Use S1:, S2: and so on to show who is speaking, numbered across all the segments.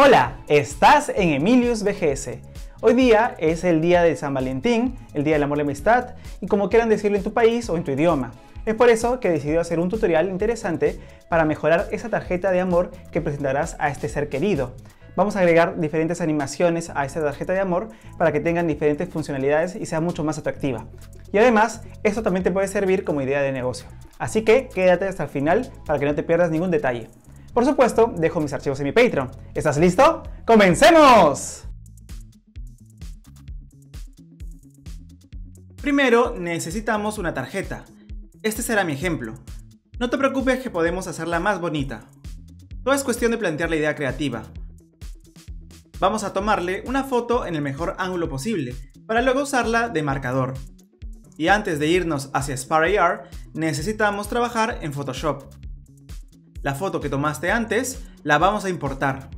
S1: Hola, estás en Emilius BGS. Hoy día es el día de San Valentín, el día del amor y la amistad, y como quieran decirlo en tu país o en tu idioma. Es por eso que he decidido hacer un tutorial interesante para mejorar esa tarjeta de amor que presentarás a este ser querido. Vamos a agregar diferentes animaciones a esta tarjeta de amor para que tengan diferentes funcionalidades y sea mucho más atractiva. Y además, esto también te puede servir como idea de negocio. Así que quédate hasta el final para que no te pierdas ningún detalle. Por supuesto, dejo mis archivos en mi Patreon. ¿Estás listo? ¡Comencemos! Primero necesitamos una tarjeta. Este será mi ejemplo. No te preocupes que podemos hacerla más bonita. Todo es cuestión de plantear la idea creativa. Vamos a tomarle una foto en el mejor ángulo posible, para luego usarla de marcador. Y antes de irnos hacia AR, necesitamos trabajar en Photoshop. La foto que tomaste antes la vamos a importar.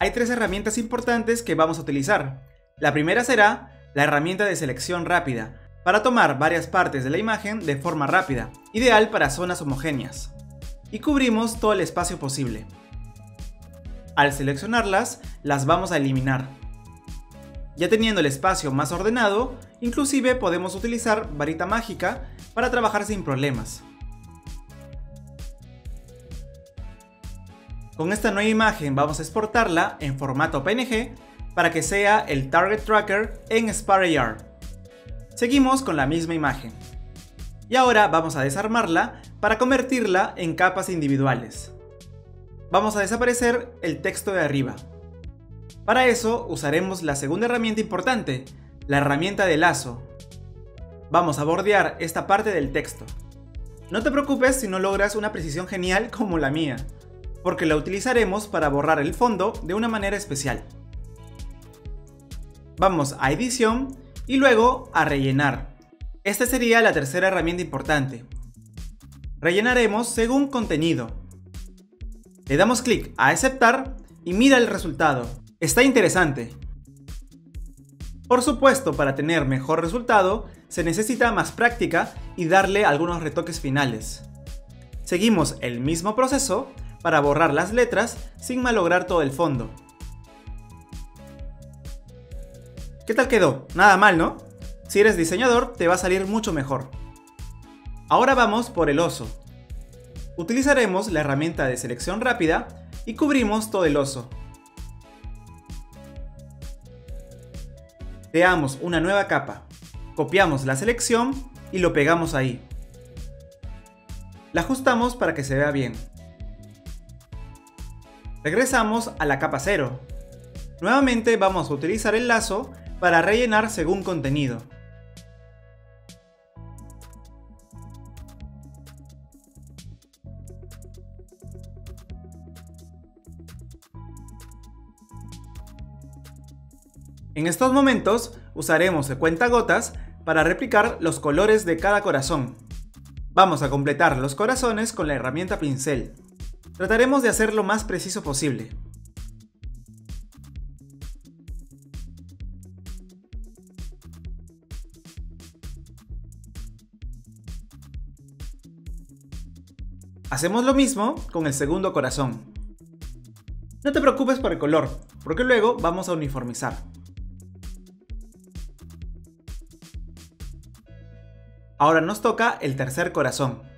S1: Hay tres herramientas importantes que vamos a utilizar. La primera será la herramienta de selección rápida, para tomar varias partes de la imagen de forma rápida, ideal para zonas homogéneas. Y cubrimos todo el espacio posible. Al seleccionarlas, las vamos a eliminar. Ya teniendo el espacio más ordenado, inclusive podemos utilizar varita mágica para trabajar sin problemas. Con esta nueva imagen vamos a exportarla en formato PNG para que sea el Target Tracker en SparAR. Seguimos con la misma imagen. Y ahora vamos a desarmarla para convertirla en capas individuales vamos a desaparecer el texto de arriba. Para eso usaremos la segunda herramienta importante, la herramienta de lazo. Vamos a bordear esta parte del texto. No te preocupes si no logras una precisión genial como la mía, porque la utilizaremos para borrar el fondo de una manera especial. Vamos a edición y luego a rellenar. Esta sería la tercera herramienta importante. Rellenaremos según contenido. Le damos clic a aceptar y mira el resultado. Está interesante. Por supuesto, para tener mejor resultado, se necesita más práctica y darle algunos retoques finales. Seguimos el mismo proceso para borrar las letras sin malograr todo el fondo. ¿Qué tal quedó? Nada mal, ¿no? Si eres diseñador, te va a salir mucho mejor. Ahora vamos por el oso. Utilizaremos la herramienta de selección rápida y cubrimos todo el oso. Creamos una nueva capa, copiamos la selección y lo pegamos ahí. La ajustamos para que se vea bien. Regresamos a la capa 0. Nuevamente vamos a utilizar el lazo para rellenar según contenido. En estos momentos usaremos el cuentagotas para replicar los colores de cada corazón. Vamos a completar los corazones con la herramienta pincel. Trataremos de hacer lo más preciso posible. Hacemos lo mismo con el segundo corazón. No te preocupes por el color, porque luego vamos a uniformizar. Ahora nos toca el tercer corazón.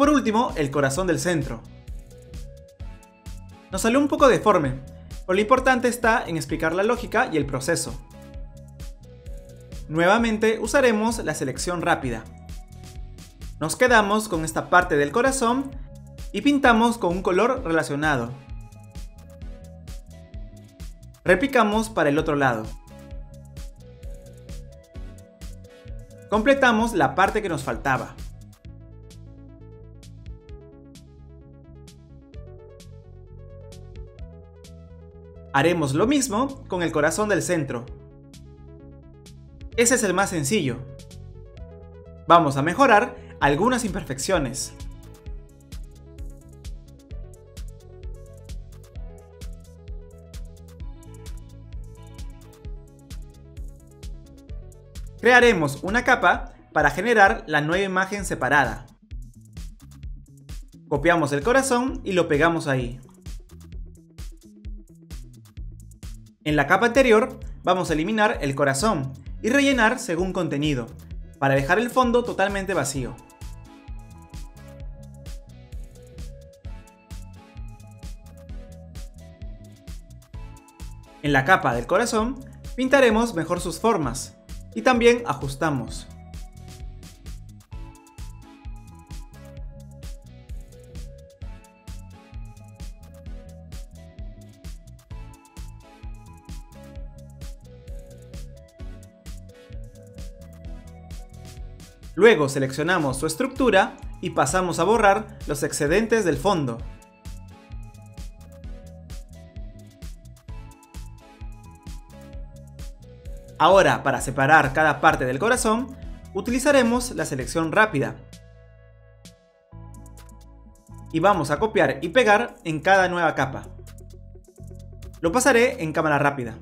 S1: Por último, el corazón del centro. Nos salió un poco deforme, pero lo importante está en explicar la lógica y el proceso. Nuevamente usaremos la selección rápida. Nos quedamos con esta parte del corazón y pintamos con un color relacionado. Replicamos para el otro lado. Completamos la parte que nos faltaba. Haremos lo mismo con el corazón del centro. Ese es el más sencillo. Vamos a mejorar algunas imperfecciones. Crearemos una capa para generar la nueva imagen separada. Copiamos el corazón y lo pegamos ahí. En la capa anterior vamos a eliminar el corazón y rellenar según contenido, para dejar el fondo totalmente vacío. En la capa del corazón pintaremos mejor sus formas y también ajustamos. Luego seleccionamos su estructura y pasamos a borrar los excedentes del fondo. Ahora, para separar cada parte del corazón, utilizaremos la selección rápida. Y vamos a copiar y pegar en cada nueva capa. Lo pasaré en cámara rápida.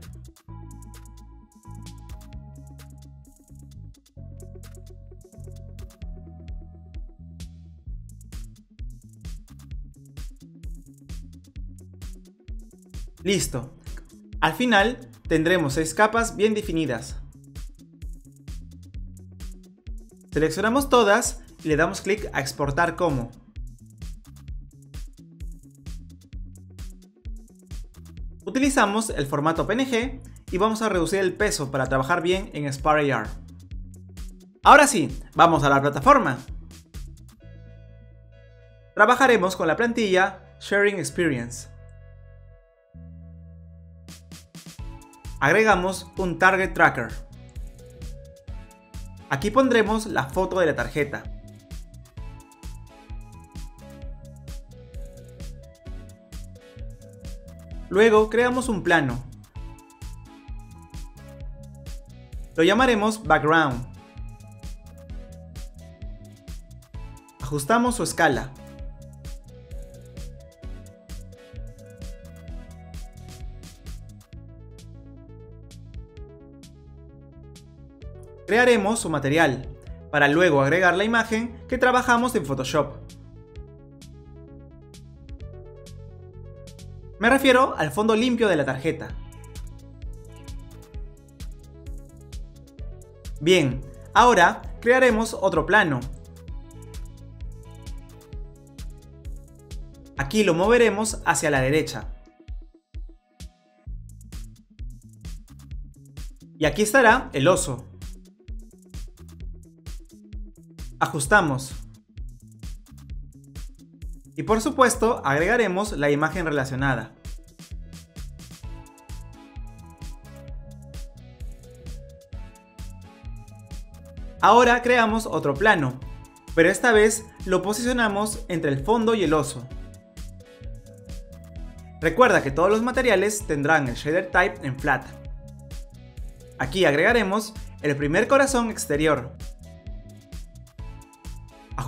S1: Listo. Al final tendremos 6 capas bien definidas. Seleccionamos todas y le damos clic a exportar como. Utilizamos el formato PNG y vamos a reducir el peso para trabajar bien en SparAR. Ahora sí, vamos a la plataforma. Trabajaremos con la plantilla Sharing Experience. Agregamos un Target Tracker. Aquí pondremos la foto de la tarjeta. Luego creamos un plano. Lo llamaremos Background. Ajustamos su escala. Crearemos su material, para luego agregar la imagen que trabajamos en Photoshop. Me refiero al fondo limpio de la tarjeta. Bien, ahora crearemos otro plano. Aquí lo moveremos hacia la derecha. Y aquí estará el oso. Ajustamos. Y por supuesto, agregaremos la imagen relacionada. Ahora creamos otro plano, pero esta vez lo posicionamos entre el fondo y el oso. Recuerda que todos los materiales tendrán el shader type en flat. Aquí agregaremos el primer corazón exterior,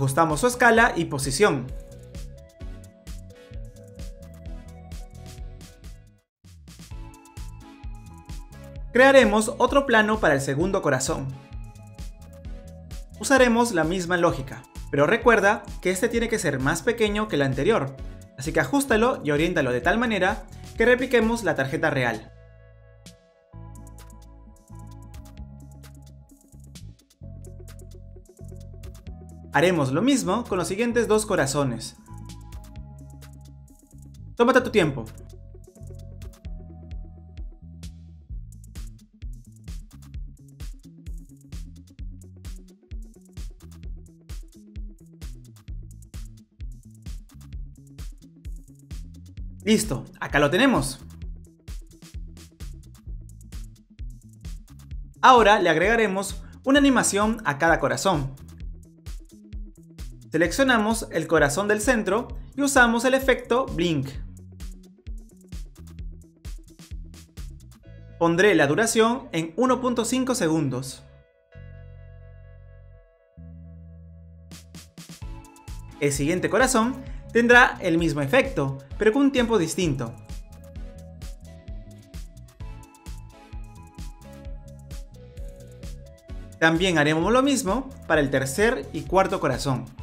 S1: Ajustamos su escala y posición. Crearemos otro plano para el segundo corazón. Usaremos la misma lógica, pero recuerda que este tiene que ser más pequeño que el anterior, así que ajustalo y oriéntalo de tal manera que repliquemos la tarjeta real. Haremos lo mismo con los siguientes dos corazones. Tómate tu tiempo. Listo, acá lo tenemos. Ahora le agregaremos una animación a cada corazón. Seleccionamos el corazón del centro y usamos el efecto Blink. Pondré la duración en 1.5 segundos. El siguiente corazón tendrá el mismo efecto, pero con un tiempo distinto. También haremos lo mismo para el tercer y cuarto corazón.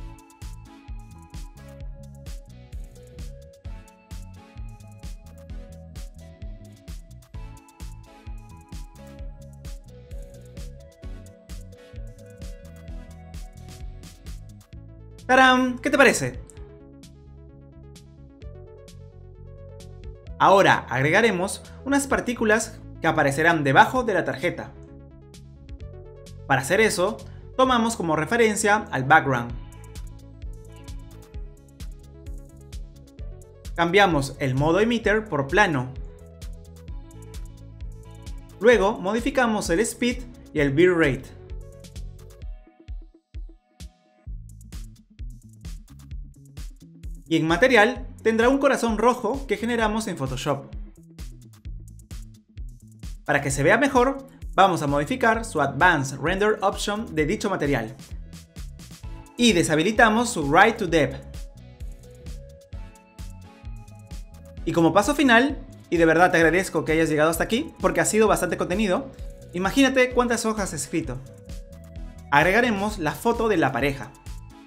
S1: ¡Tarán! ¿Qué te parece? Ahora agregaremos unas partículas que aparecerán debajo de la tarjeta. Para hacer eso, tomamos como referencia al background. Cambiamos el modo emitter por plano. Luego modificamos el speed y el bitrate. Y en material tendrá un corazón rojo que generamos en Photoshop. Para que se vea mejor, vamos a modificar su Advanced Render Option de dicho material. Y deshabilitamos su Write to Depth. Y como paso final, y de verdad te agradezco que hayas llegado hasta aquí, porque ha sido bastante contenido, imagínate cuántas hojas he escrito. Agregaremos la foto de la pareja.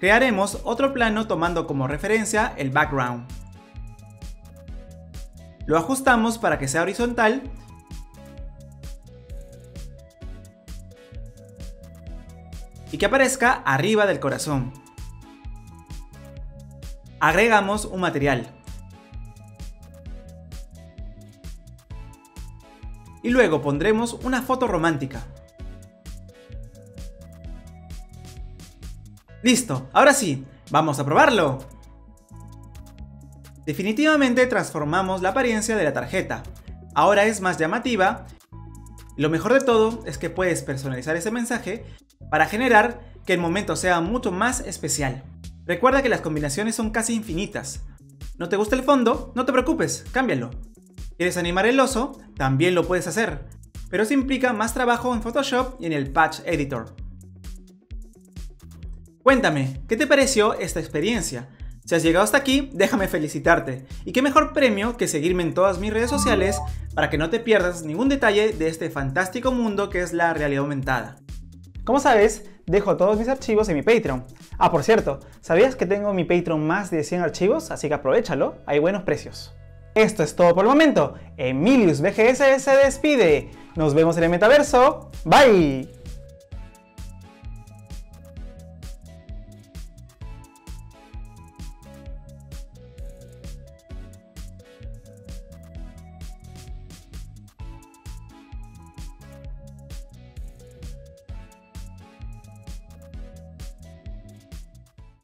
S1: Crearemos otro plano tomando como referencia el background. Lo ajustamos para que sea horizontal y que aparezca arriba del corazón. Agregamos un material. Y luego pondremos una foto romántica. Listo, ahora sí, vamos a probarlo. Definitivamente transformamos la apariencia de la tarjeta. Ahora es más llamativa. Lo mejor de todo es que puedes personalizar ese mensaje para generar que el momento sea mucho más especial. Recuerda que las combinaciones son casi infinitas. ¿No te gusta el fondo? No te preocupes, cámbialo. ¿Quieres animar el oso? También lo puedes hacer. Pero eso implica más trabajo en Photoshop y en el Patch Editor. Cuéntame, ¿qué te pareció esta experiencia? Si has llegado hasta aquí, déjame felicitarte. Y qué mejor premio que seguirme en todas mis redes sociales para que no te pierdas ningún detalle de este fantástico mundo que es la realidad aumentada. Como sabes, dejo todos mis archivos en mi Patreon. Ah, por cierto, ¿sabías que tengo en mi Patreon más de 100 archivos? Así que aprovechalo, hay buenos precios. Esto es todo por el momento. Emilius BGS se despide. Nos vemos en el metaverso. Bye.